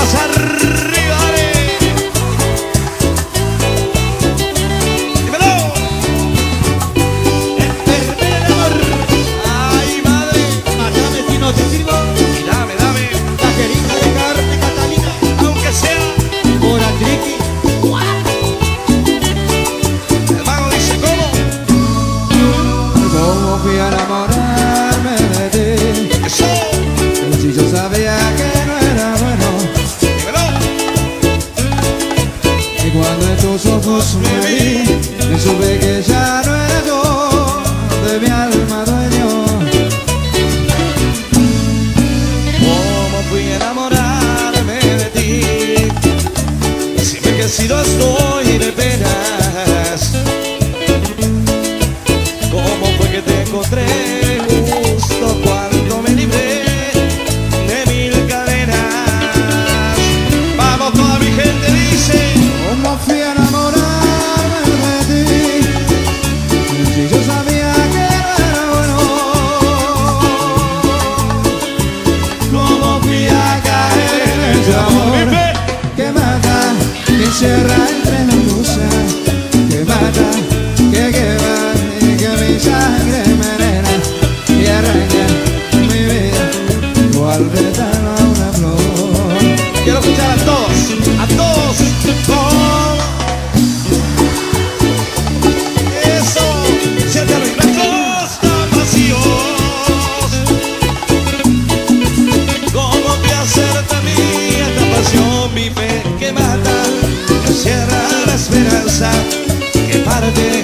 más arriba, dale. Dímelo. Este es el amor. Ay, madre, matame si no te sirvo. Y dame, dame. Tajerita de carne, Catalina, aunque sea. Por atriqui. El mago dice cómo. ¿Cómo fui a enamorar? Cuando en tus ojos me vi, y supe que ya no era yo de mi alma dueño. ¿Cómo fui a enamorarme de ti? Si me he sido estoy encierra entre la lucha, que mata, que quema y que mi sangre envenena y arranca mi vida. Cual esperanza, que que